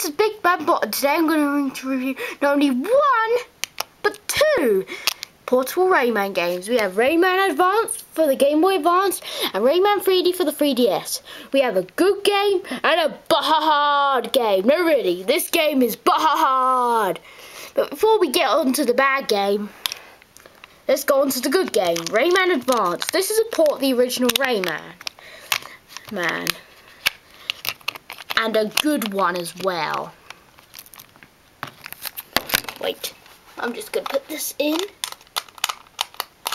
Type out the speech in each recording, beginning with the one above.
this is Big Bang Bot and today I'm going to review not only one, but two portable Rayman games. We have Rayman Advance for the Game Boy Advance and Rayman 3D for the 3DS. We have a good game and a hard game. No really, this game is hard. But before we get on to the bad game, let's go on to the good game. Rayman Advance. This is a port of the original Rayman. Man and a good one as well. Wait, I'm just going to put this in.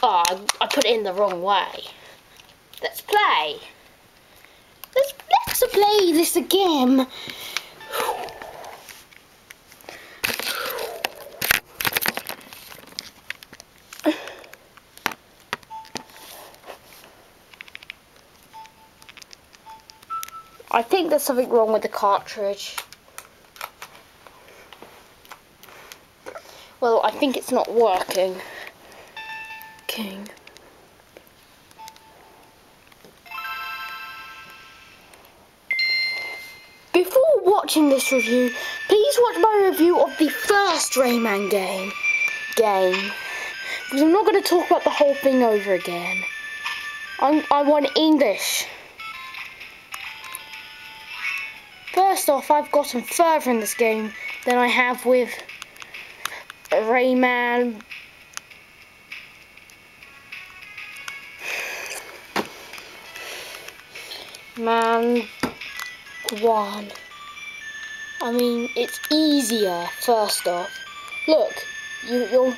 Oh, I put it in the wrong way. Let's play. Let's, let's play this again. I think there's something wrong with the cartridge. Well, I think it's not working. King. Before watching this review, please watch my review of the first Rayman game. Game. Because I'm not going to talk about the whole thing over again. I'm, I want English. First off, I've gotten further in this game than I have with Rayman. Man, one. I mean, it's easier, first off. Look, you, your,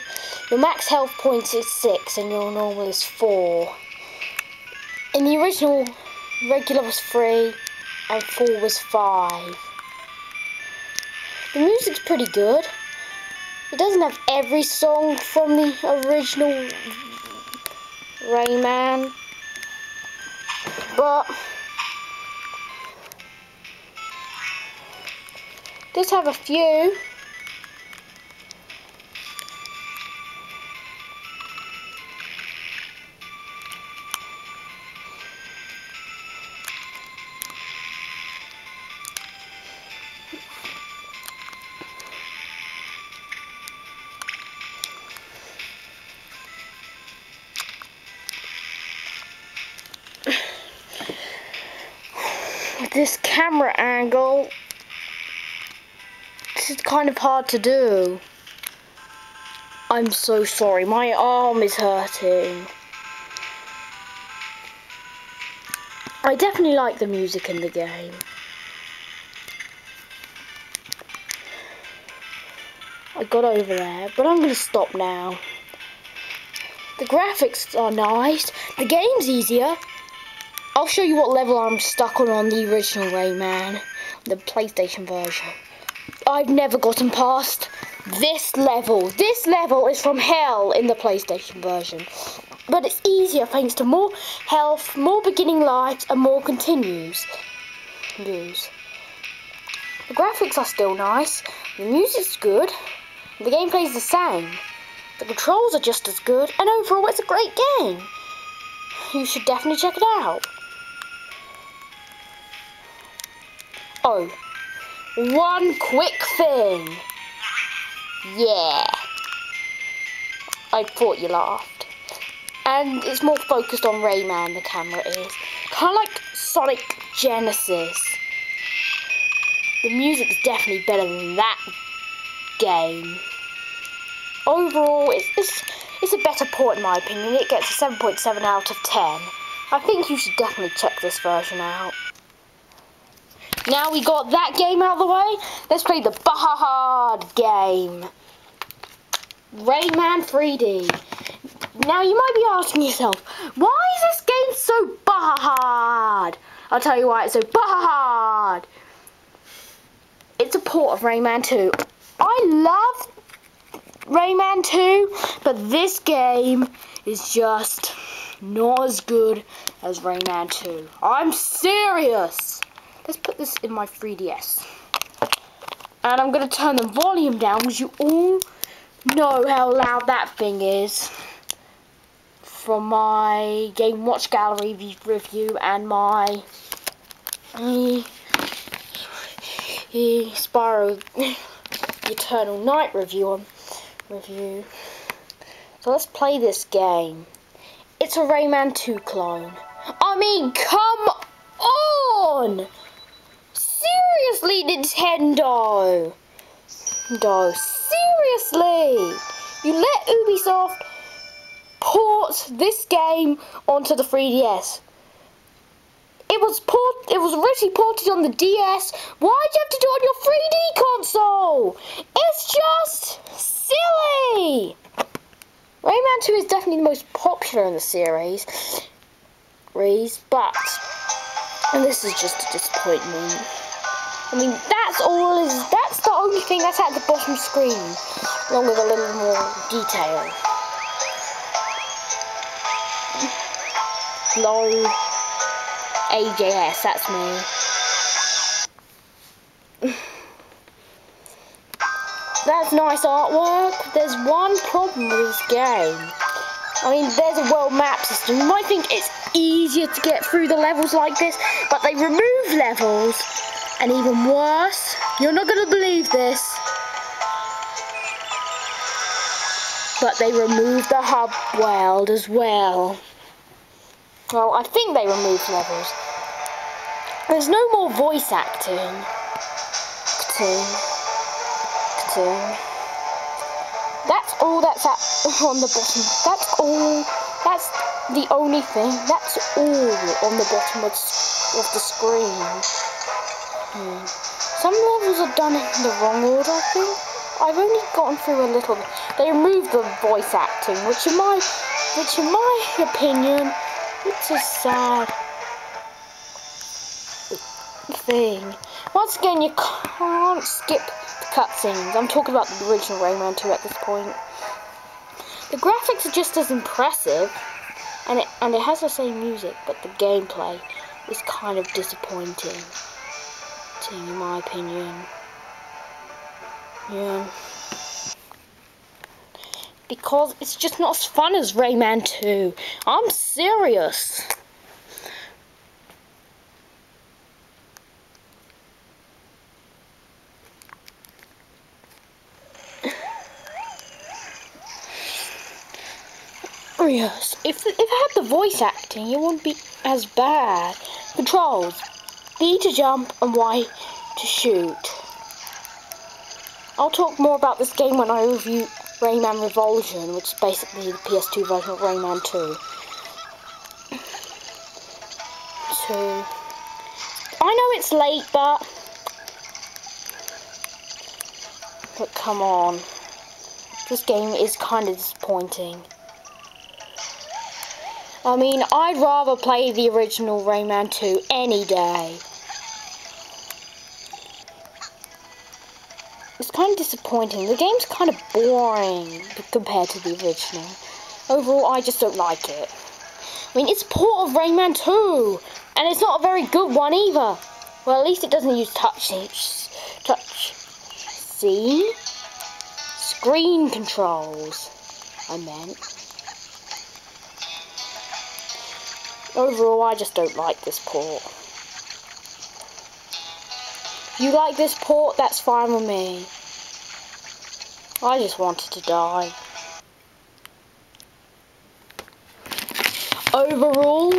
your max health points is 6 and your normal is 4. In the original, regular was 3 and 4 was 5. The music's pretty good. It doesn't have every song from the original Rayman, but does have a few. This camera angle, this is kind of hard to do. I'm so sorry, my arm is hurting. I definitely like the music in the game. I got over there, but I'm to stop now. The graphics are nice, the game's easier, I'll show you what level I'm stuck on on the original Rayman, the PlayStation version. I've never gotten past this level. This level is from hell in the PlayStation version. But it's easier thanks to more health, more beginning lives, and more continues. News. The graphics are still nice, the music's good, the gameplay's the same. The controls are just as good, and overall it's a great game. You should definitely check it out. Oh, one quick thing. Yeah. I thought you laughed. And it's more focused on Rayman, the camera is. Kind of like Sonic Genesis. The music's definitely better than that game. Overall, it's, it's, it's a better port in my opinion. It gets a 7.7 out of 10. I think you should definitely check this version out. Now we got that game out of the way, let's play the Bahard game. Rayman 3D. Now you might be asking yourself, why is this game so hard? I'll tell you why it's so hard. It's a port of Rayman 2. I love Rayman 2, but this game is just not as good as Rayman 2. I'm serious. Let's put this in my 3DS. And I'm going to turn the volume down because you all know how loud that thing is. From my Game Watch Gallery review and my... the Spyro Eternal Night review on review. So let's play this game. It's a Rayman 2 clone. I mean, come on! Seriously, Nintendo! Nintendo, seriously! You let Ubisoft port this game onto the 3DS. It was port. It was originally ported on the DS. Why'd you have to do it on your 3D console? It's just silly. Rayman 2 is definitely the most popular in the series, but and this is just a disappointment. I mean, that's all is. That's the only thing that's at the bottom screen, along with a little more detail. Low AJS, that's me. That's nice artwork. There's one problem with this game. I mean, there's a world map system. You might think it's easier to get through the levels like this, but they remove levels. And even worse, you're not going to believe this, but they removed the hub world as well. Well, I think they removed levels. There's no more voice acting. That's all that's at on the bottom. That's all. That's the only thing. That's all on the bottom of, of the screen. Hmm. Some levels are done in the wrong order, I think. I've only gotten through a little. Bit. They removed the voice acting, which in my, which in my opinion, it's a sad thing. Once again, you can't skip the cutscenes. I'm talking about the original Rayman 2 at this point. The graphics are just as impressive, and it and it has the same music, but the gameplay is kind of disappointing, in my opinion. Yeah. Because it's just not as fun as Rayman 2. I'm serious. Yes, if, if I had the voice acting, it wouldn't be as bad. Controls. B to jump and Y to shoot. I'll talk more about this game when I review Rayman Revolution, which is basically the PS2 version of Rayman 2. So, I know it's late, but... But come on. This game is kind of disappointing. I mean, I'd rather play the original Rayman 2 any day. It's kind of disappointing. The game's kind of boring compared to the original. Overall, I just don't like it. I mean, it's a port of Rayman 2, and it's not a very good one either. Well, at least it doesn't use touch. Touch. See? Screen controls. I meant. Overall, I just don't like this port. You like this port, that's fine with me. I just wanted to die. Overall,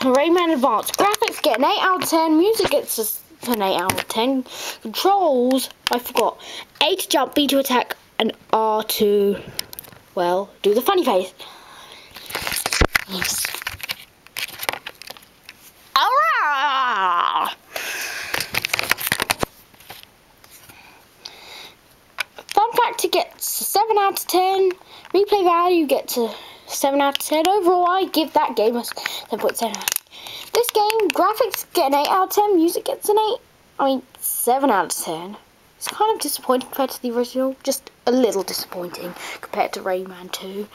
Rayman Advance. Graphics get an 8 out of 10. Music gets an 8 out of 10. Controls, I forgot. A to jump, B to attack, and R to, well, do the funny face. Yes. Fun fact to get 7 out of 10. Replay value get to 7 out of 10. Overall, I give that game a 7.7 This game, graphics get an 8 out of 10. Music gets an 8. I mean, 7 out of 10. It's kind of disappointing compared to the original. Just a little disappointing compared to Rayman 2.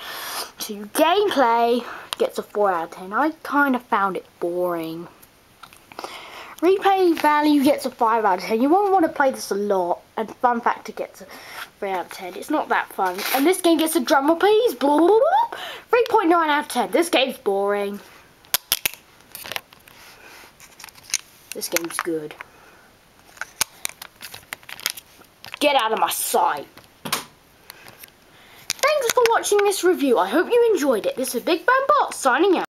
To gameplay gets a 4 out of 10. I kind of found it boring. Replay value gets a 5 out of 10. You won't want to play this a lot. And fun factor gets a 3 out of 10. It's not that fun. And this game gets a drum roll, please. 3.9 out of 10. This game's boring. This game's good. Get out of my sight. Thanks for watching this review. I hope you enjoyed it. This is Big Bang Bot signing out.